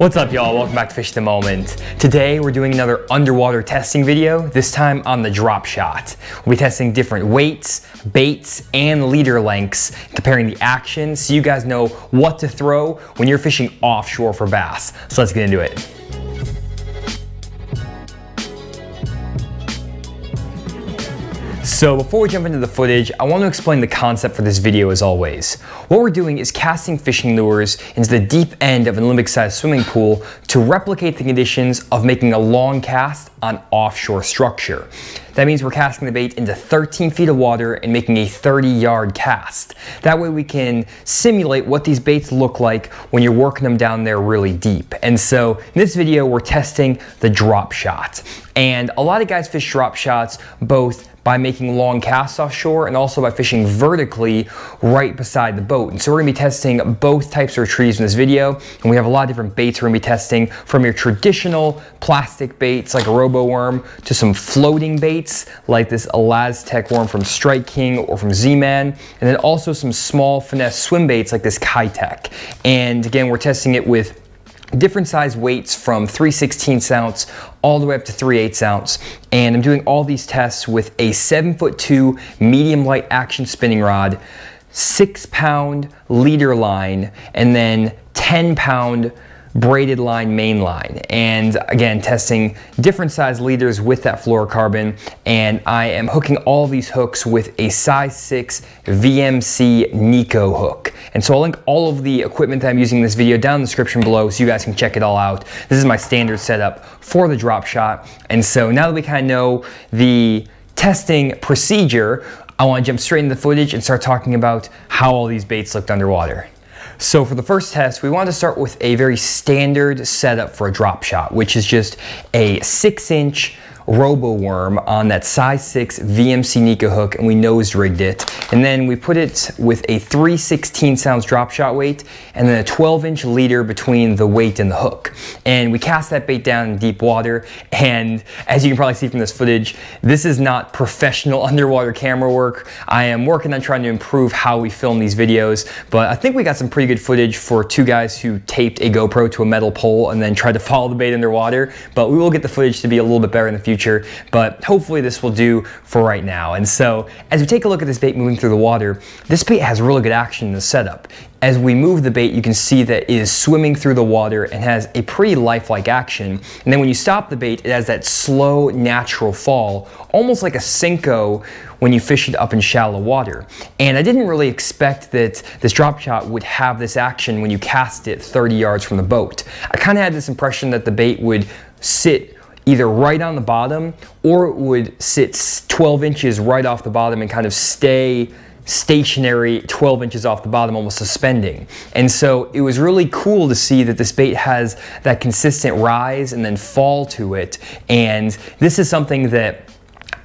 What's up y'all, welcome back to Fish the Moment. Today we're doing another underwater testing video, this time on the drop shot. We'll be testing different weights, baits, and leader lengths, comparing the action so you guys know what to throw when you're fishing offshore for bass. So let's get into it. So before we jump into the footage, I want to explain the concept for this video as always. What we're doing is casting fishing lures into the deep end of an Olympic-sized swimming pool to replicate the conditions of making a long cast on offshore structure. That means we're casting the bait into 13 feet of water and making a 30 yard cast. That way we can simulate what these baits look like when you're working them down there really deep. And so in this video, we're testing the drop shot. And a lot of guys fish drop shots both by making long casts offshore and also by fishing vertically right beside the boat. And so we're gonna be testing both types of retrieves in this video. And we have a lot of different baits we're gonna be testing from your traditional plastic baits like a Roboworm to some floating baits like this Elaztech worm from Strike King or from Z-Man. And then also some small finesse swim baits like this Keitech. And again, we're testing it with different size weights from 3 16 ounce all the way up to 3 8 ounce. And I'm doing all these tests with a 7 foot 2 medium light action spinning rod, 6 pound leader line, and then 10 pound braided line main line. And again, testing different size leaders with that fluorocarbon. And I am hooking all these hooks with a size 6 VMC Neko hook. And so I'll link all of the equipment that I'm using in this video down in the description below so you guys can check it all out. This is my standard setup for the drop shot. And so now that we kind of know the testing procedure, I want to jump straight into the footage and start talking about how all these baits looked underwater. So for the first test, we want to start with a very standard setup for a drop shot, which is just a six inch Roboworm on that size 6 VMC Neko hook and we nose rigged it. And then we put it with a 3 16 ounce drop shot weight and then a 12 inch leader between the weight and the hook. And we cast that bait down in deep water and as you can probably see from this footage, this is not professional underwater camera work. I am working on trying to improve how we film these videos, but I think we got some pretty good footage for two guys who taped a GoPro to a metal pole and then tried to follow the bait underwater, but we will get the footage to be a little bit better in the future future, but hopefully this will do for right now. And so as we take a look at this bait moving through the water, this bait has really good action in the setup. As we move the bait, you can see that it is swimming through the water and has a pretty lifelike action. And then when you stop the bait, it has that slow, natural fall, almost like a Senko when you fish it up in shallow water. And I didn't really expect that this drop shot would have this action when you cast it 30 yards from the boat. I kind of had this impression that the bait would sit either right on the bottom or it would sit 12 inches right off the bottom and kind of stay stationary 12 inches off the bottom, almost suspending. And so it was really cool to see that this bait has that consistent rise and then fall to it. And this is something that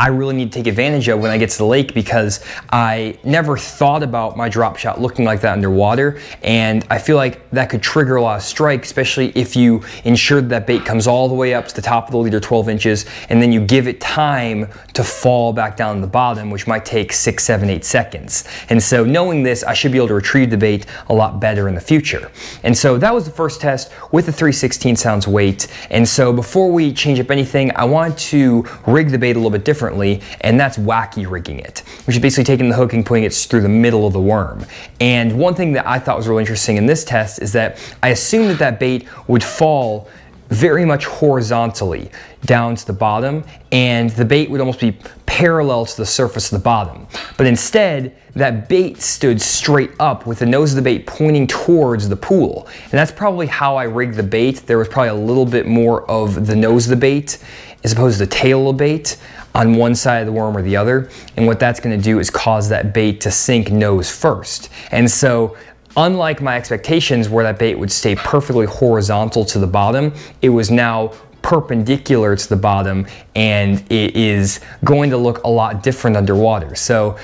I really need to take advantage of when I get to the lake because I never thought about my drop shot looking like that underwater. And I feel like that could trigger a lot of strike, especially if you ensure that, bait comes all the way up to the top of the leader 12 inches and then you give it time to fall back down to the bottom, which might take six, seven, eight seconds. And so knowing this, I should be able to retrieve the bait a lot better in the future. And so that was the first test with the 316 ounce weight. And so before we change up anything, I want to rig the bait a little bit different differently, and that's wacky rigging it, which is basically taking the hook and putting it through the middle of the worm. And one thing that I thought was really interesting in this test is that I assumed that that bait would fall very much horizontally down to the bottom and the bait would almost be parallel to the surface of the bottom. But instead, that bait stood straight up with the nose of the bait pointing towards the pool. And that's probably how I rigged the bait. There was probably a little bit more of the nose of the bait as opposed to the tail of the bait on one side of the worm or the other. And what that's gonna do is cause that bait to sink nose first. And so unlike my expectations where that bait would stay perfectly horizontal to the bottom, it was now perpendicular to the bottom and it is going to look a lot different underwater. So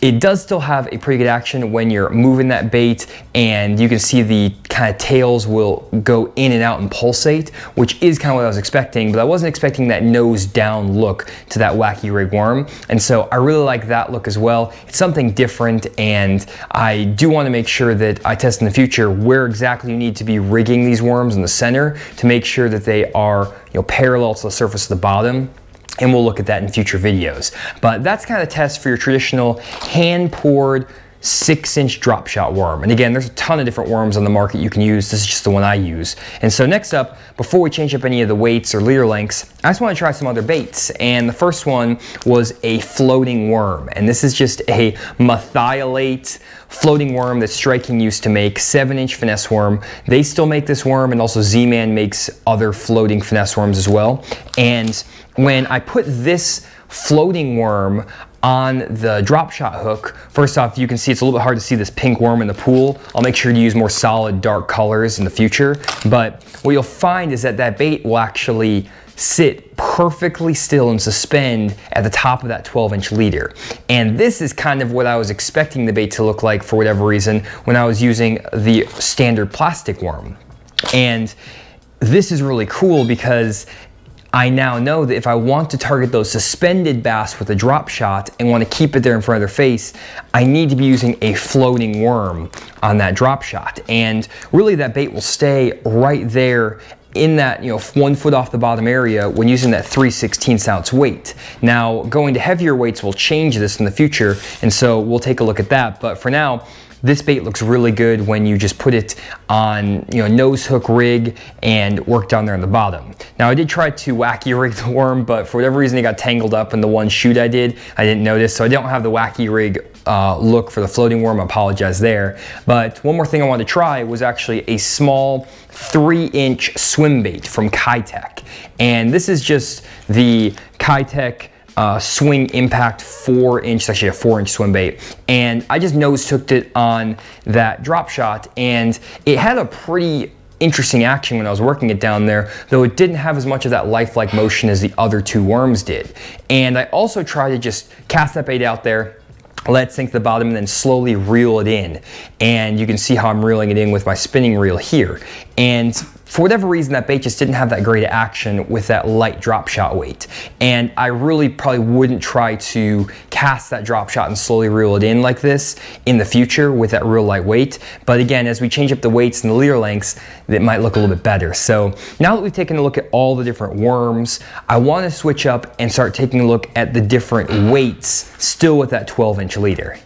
it does still have a pretty good action when you're moving that bait and you can see the kind of tails will go in and out and pulsate, which is kind of what I was expecting, but I wasn't expecting that nose down look to that wacky rig worm. And so I really like that look as well. It's something different and I do want to make sure that I test in the future where exactly you need to be rigging these worms in the center to make sure that they are you know, parallel to the surface of the bottom and we'll look at that in future videos. But that's kind of a test for your traditional hand-poured six inch drop shot worm. And again, there's a ton of different worms on the market you can use. This is just the one I use. And so next up, before we change up any of the weights or leader lengths, I just want to try some other baits. And the first one was a floating worm. And this is just a methiolate floating worm that Strike King used to make, seven inch finesse worm. They still make this worm and also Z-Man makes other floating finesse worms as well. And when I put this floating worm on the drop shot hook. First off, you can see it's a little bit hard to see this pink worm in the pool. I'll make sure to use more solid dark colors in the future. But what you'll find is that that bait will actually sit perfectly still and suspend at the top of that 12 inch leader. And this is kind of what I was expecting the bait to look like for whatever reason when I was using the standard plastic worm. And this is really cool because I now know that if I want to target those suspended bass with a drop shot and want to keep it there in front of their face, I need to be using a floating worm on that drop shot. And really that bait will stay right there in that, you know, one foot off the bottom area when using that 3 16 ounce weight. Now, going to heavier weights will change this in the future, and so we'll take a look at that. But for now, this bait looks really good when you just put it on, you know, nose hook rig and work down there on the bottom. Now I did try to wacky rig the worm, but for whatever reason it got tangled up in the one shoot I did. I didn't notice, so I don't have the wacky rig uh, look for the floating worm. I apologize there. But one more thing I wanted to try was actually a small three inch swim bait from Keitech. And this is just the Keitech uh, swing impact four inch, actually a four inch swim bait. And I just nose hooked it on that drop shot and it had a pretty interesting action when I was working it down there, though it didn't have as much of that lifelike motion as the other two worms did. And I also tried to just cast that bait out there, let it sink to the bottom and then slowly reel it in. And you can see how I'm reeling it in with my spinning reel here. And for whatever reason, that bait just didn't have that great action with that light drop shot weight. And I really probably wouldn't try to cast that drop shot and slowly reel it in like this in the future with that real light weight. But again, as we change up the weights and the leader lengths, it might look a little bit better. So now that we've taken a look at all the different worms, I want to switch up and start taking a look at the different weights still with that 12 inch leader.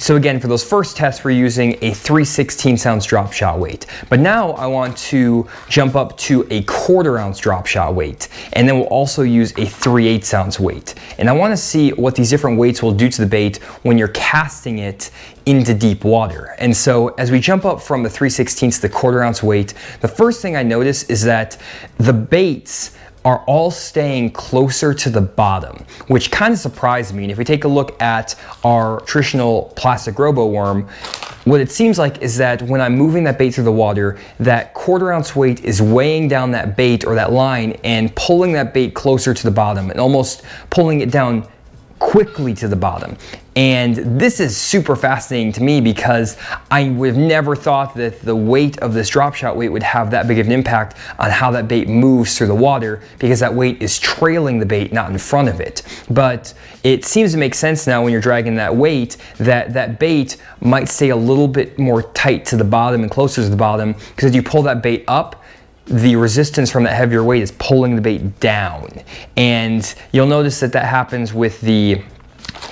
So again, for those first tests, we're using a 3 16 ounce drop shot weight. But now I want to jump up to a quarter ounce drop shot weight. And then we'll also use a 3 8 ounce weight. And I wanna see what these different weights will do to the bait when you're casting it into deep water. And so as we jump up from the 3 16 to the quarter ounce weight, the first thing I notice is that the baits are all staying closer to the bottom, which kind of surprised me. And if we take a look at our traditional plastic Roboworm, what it seems like is that when I'm moving that bait through the water, that quarter ounce weight is weighing down that bait or that line and pulling that bait closer to the bottom and almost pulling it down quickly to the bottom. And this is super fascinating to me because I would have never thought that the weight of this drop shot weight would have that big of an impact on how that bait moves through the water because that weight is trailing the bait, not in front of it. But it seems to make sense now when you're dragging that weight that that bait might stay a little bit more tight to the bottom and closer to the bottom because as you pull that bait up, the resistance from that heavier weight is pulling the bait down. And you'll notice that that happens with the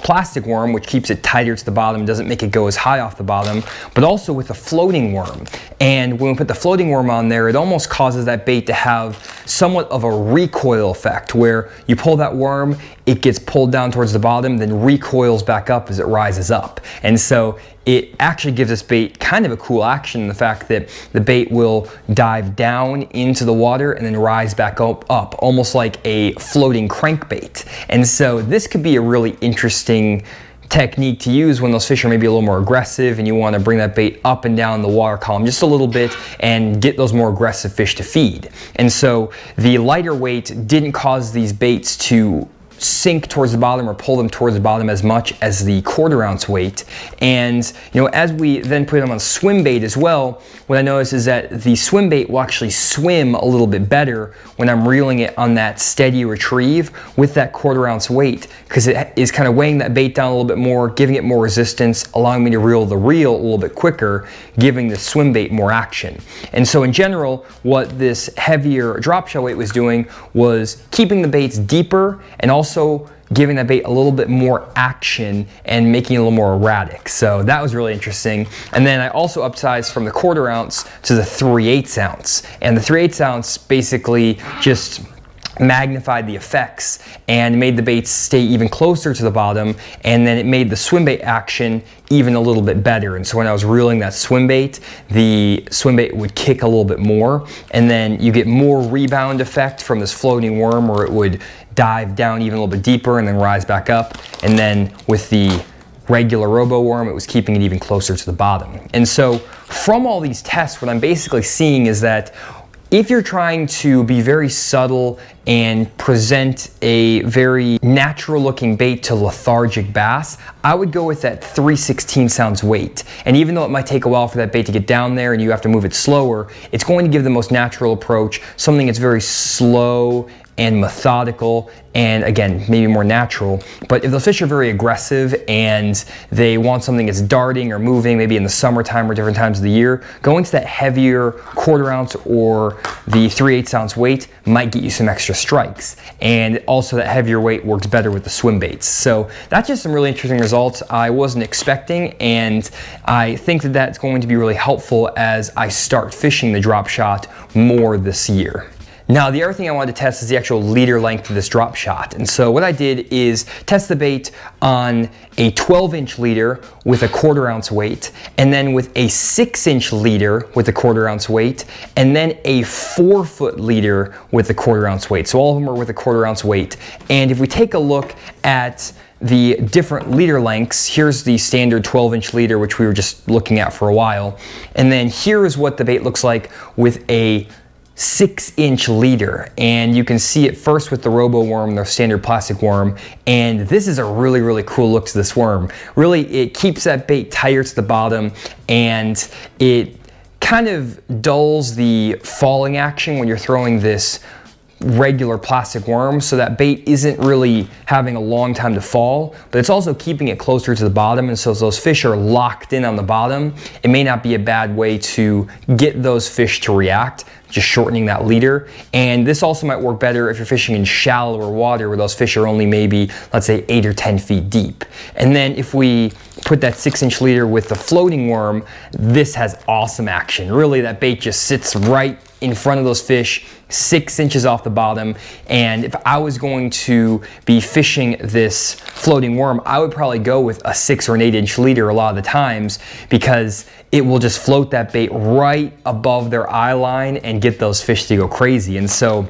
plastic worm, which keeps it tighter to the bottom, doesn't make it go as high off the bottom, but also with a floating worm. And when we put the floating worm on there, it almost causes that bait to have somewhat of a recoil effect where you pull that worm, it gets pulled down towards the bottom, then recoils back up as it rises up. And so it actually gives this bait kind of a cool action the fact that the bait will dive down into the water and then rise back up, up almost like a floating crankbait. And so this could be a really interesting technique to use when those fish are maybe a little more aggressive and you want to bring that bait up and down the water column just a little bit and get those more aggressive fish to feed. And so the lighter weight didn't cause these baits to sink towards the bottom or pull them towards the bottom as much as the quarter ounce weight. And you know, as we then put them on swim bait as well, what I notice is that the swim bait will actually swim a little bit better when I'm reeling it on that steady retrieve with that quarter ounce weight because it is kind of weighing that bait down a little bit more, giving it more resistance, allowing me to reel the reel a little bit quicker, giving the swim bait more action. And so in general, what this heavier drop shot weight was doing was keeping the baits deeper and also also giving that bait a little bit more action and making it a little more erratic. So that was really interesting. And then I also upsized from the quarter ounce to the 3 8 ounce. And the 3 8 ounce basically just magnified the effects and made the baits stay even closer to the bottom and then it made the swim bait action even a little bit better and so when I was reeling that swim bait the swim bait would kick a little bit more and then you get more rebound effect from this floating worm where it would dive down even a little bit deeper and then rise back up. And then with the regular Roboworm, it was keeping it even closer to the bottom. And so from all these tests, what I'm basically seeing is that if you're trying to be very subtle and present a very natural looking bait to lethargic bass, I would go with that 316 ounce weight. And even though it might take a while for that bait to get down there and you have to move it slower, it's going to give the most natural approach, something that's very slow and methodical and again, maybe more natural. But if those fish are very aggressive and they want something that's darting or moving, maybe in the summertime or different times of the year, going to that heavier quarter ounce or the 3 8 ounce weight might get you some extra strikes. And also that heavier weight works better with the swim baits. So that's just some really interesting results I wasn't expecting. And I think that that's going to be really helpful as I start fishing the drop shot more this year. Now the other thing I wanted to test is the actual leader length of this drop shot. And so what I did is test the bait on a 12 inch leader with a quarter ounce weight, and then with a six inch leader with a quarter ounce weight, and then a four foot leader with a quarter ounce weight. So all of them are with a quarter ounce weight. And if we take a look at the different leader lengths. Here's the standard 12 inch leader, which we were just looking at for a while. And then here is what the bait looks like with a six inch leader and you can see it first with the Roboworm the standard plastic worm and this is a really really cool look to this worm. Really it keeps that bait tighter to the bottom and it kind of dulls the falling action when you're throwing this regular plastic worm so that bait isn't really having a long time to fall but it's also keeping it closer to the bottom and so those fish are locked in on the bottom. It may not be a bad way to get those fish to react just shortening that leader. And this also might work better if you're fishing in shallower water where those fish are only maybe, let's say eight or 10 feet deep. And then if we put that six inch leader with the floating worm, this has awesome action. Really that bait just sits right in front of those fish, six inches off the bottom. And if I was going to be fishing this floating worm, I would probably go with a six or an eight inch leader a lot of the times because it will just float that bait right above their eye line and get those fish to go crazy. And so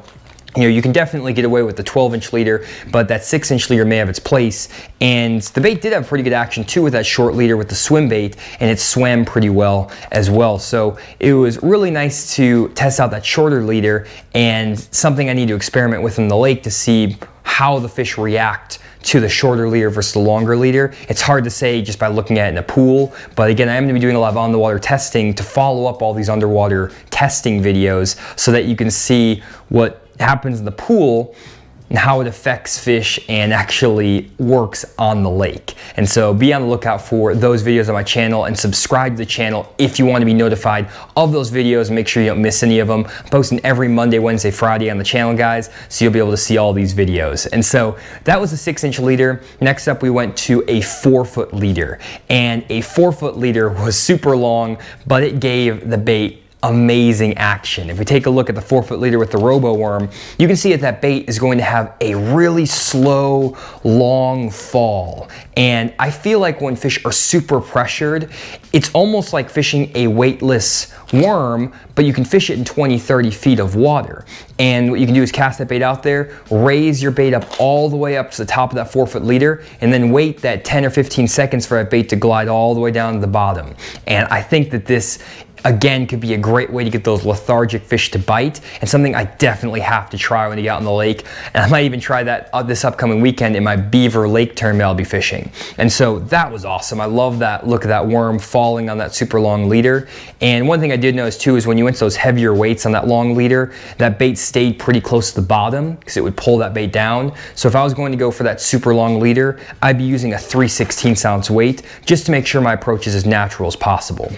you know, you can definitely get away with the 12 inch leader, but that 6 inch leader may have its place. And the bait did have pretty good action too with that short leader with the swim bait, and it swam pretty well as well. So it was really nice to test out that shorter leader and something I need to experiment with in the lake to see how the fish react to the shorter leader versus the longer leader. It's hard to say just by looking at it in a pool, but again, I am gonna be doing a lot of on the water testing to follow up all these underwater testing videos so that you can see what happens in the pool and how it affects fish and actually works on the lake. And so be on the lookout for those videos on my channel and subscribe to the channel if you want to be notified of those videos. Make sure you don't miss any of them. I'm posting every Monday, Wednesday, Friday on the channel, guys, so you'll be able to see all these videos. And so that was a six inch leader. Next up, we went to a four foot leader. And a four foot leader was super long, but it gave the bait amazing action. If we take a look at the four foot leader with the Roboworm, you can see that that bait is going to have a really slow, long fall. And I feel like when fish are super pressured, it's almost like fishing a weightless worm, but you can fish it in 20, 30 feet of water. And what you can do is cast that bait out there, raise your bait up all the way up to the top of that four foot leader, and then wait that 10 or 15 seconds for that bait to glide all the way down to the bottom. And I think that this again could be a great way to get those lethargic fish to bite and something I definitely have to try when I get out in the lake. And I might even try that uh, this upcoming weekend in my Beaver Lake tournament I'll be fishing. And so that was awesome. I love that look of that worm falling on that super long leader. And one thing I did notice too is when you went to those heavier weights on that long leader, that bait stayed pretty close to the bottom because it would pull that bait down. So if I was going to go for that super long leader, I'd be using a 3 16 ounce weight just to make sure my approach is as natural as possible.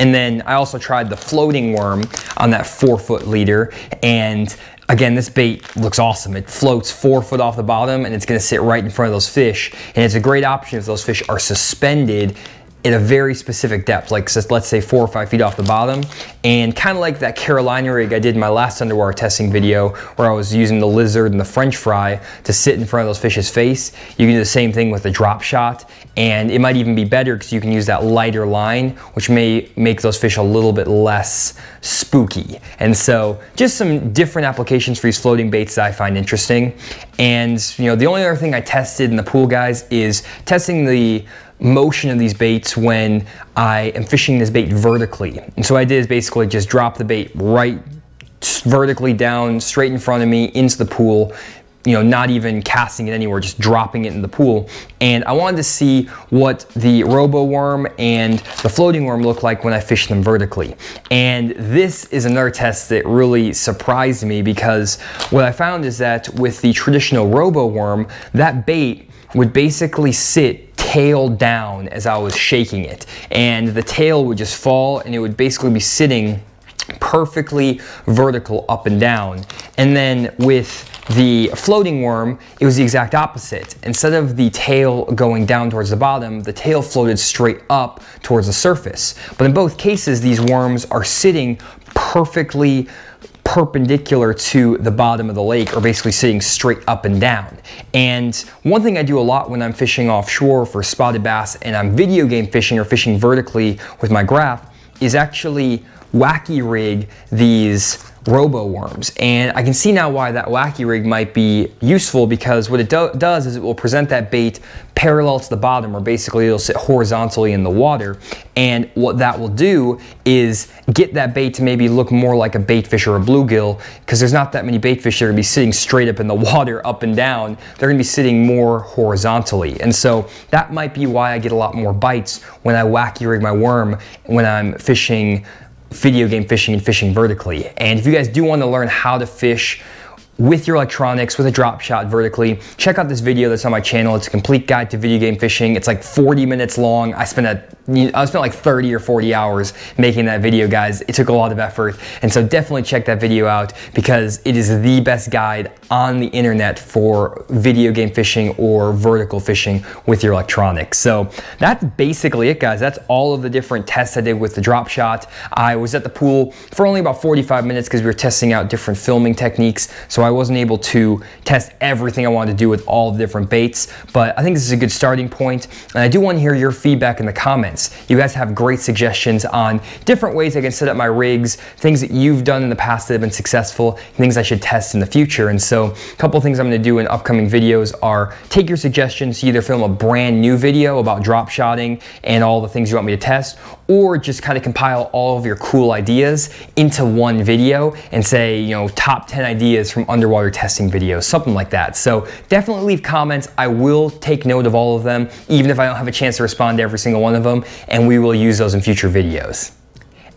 And then I also tried the floating worm on that four foot leader and Again, this bait looks awesome. It floats four foot off the bottom and it's gonna sit right in front of those fish. And it's a great option if those fish are suspended at a very specific depth, like let's say four or five feet off the bottom. And kind of like that Carolina rig I did in my last underwater testing video where I was using the lizard and the french fry to sit in front of those fish's face. You can do the same thing with a drop shot and it might even be better because you can use that lighter line which may make those fish a little bit less spooky. And so just some different applications for these floating baits that I find interesting. And you know, the only other thing I tested in the pool guys is testing the motion of these baits when I am fishing this bait vertically. And so what I did is basically just drop the bait right vertically down straight in front of me into the pool you know, not even casting it anywhere, just dropping it in the pool. And I wanted to see what the Roboworm and the floating worm look like when I fish them vertically. And this is another test that really surprised me because what I found is that with the traditional Roboworm, that bait would basically sit tail down as I was shaking it. And the tail would just fall and it would basically be sitting perfectly vertical up and down. And then with the floating worm, it was the exact opposite. Instead of the tail going down towards the bottom, the tail floated straight up towards the surface. But in both cases, these worms are sitting perfectly perpendicular to the bottom of the lake or basically sitting straight up and down. And one thing I do a lot when I'm fishing offshore for spotted bass and I'm video game fishing or fishing vertically with my graph is actually wacky rig these Roboworms. And I can see now why that wacky rig might be useful because what it do does is it will present that bait parallel to the bottom or basically it'll sit horizontally in the water. And what that will do is get that bait to maybe look more like a bait fish or a bluegill because there's not that many bait fish that are gonna be sitting straight up in the water up and down. They're gonna be sitting more horizontally. And so that might be why I get a lot more bites when I wacky rig my worm when I'm fishing video game fishing and fishing vertically. And if you guys do want to learn how to fish with your electronics with a drop shot vertically, check out this video that's on my channel. It's a complete guide to video game fishing. It's like 40 minutes long. I spent a I spent like 30 or 40 hours making that video, guys. It took a lot of effort. And so definitely check that video out because it is the best guide on the internet for video game fishing or vertical fishing with your electronics. So that's basically it, guys. That's all of the different tests I did with the drop shot. I was at the pool for only about 45 minutes because we were testing out different filming techniques. So I wasn't able to test everything I wanted to do with all the different baits, but I think this is a good starting point. And I do want to hear your feedback in the comments. You guys have great suggestions on different ways I can set up my rigs, things that you've done in the past that have been successful, things I should test in the future. And so a couple things I'm gonna do in upcoming videos are take your suggestions, either film a brand new video about drop shotting and all the things you want me to test, or just kind of compile all of your cool ideas into one video and say, you know, top 10 ideas from underwater testing videos, something like that. So definitely leave comments. I will take note of all of them, even if I don't have a chance to respond to every single one of them and we will use those in future videos.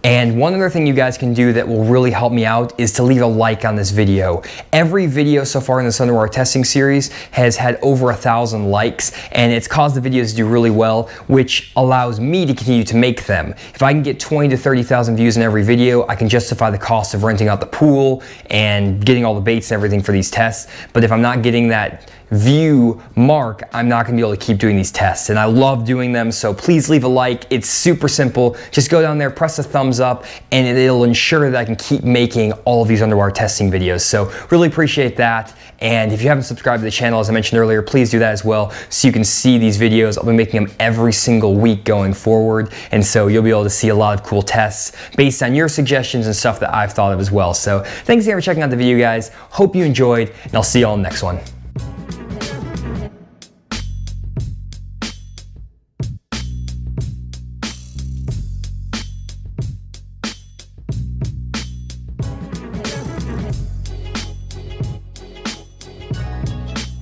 And one other thing you guys can do that will really help me out is to leave a like on this video. Every video so far in this underwater testing series has had over a thousand likes and it's caused the videos to do really well, which allows me to continue to make them. If I can get 20 to 30,000 views in every video, I can justify the cost of renting out the pool and getting all the baits and everything for these tests. But if I'm not getting that view mark, I'm not gonna be able to keep doing these tests. And I love doing them, so please leave a like. It's super simple. Just go down there, press a thumbs up, and it'll ensure that I can keep making all of these underwater testing videos. So really appreciate that. And if you haven't subscribed to the channel, as I mentioned earlier, please do that as well so you can see these videos. I'll be making them every single week going forward. And so you'll be able to see a lot of cool tests based on your suggestions and stuff that I've thought of as well. So thanks again for checking out the video, guys. Hope you enjoyed, and I'll see you all in the next one.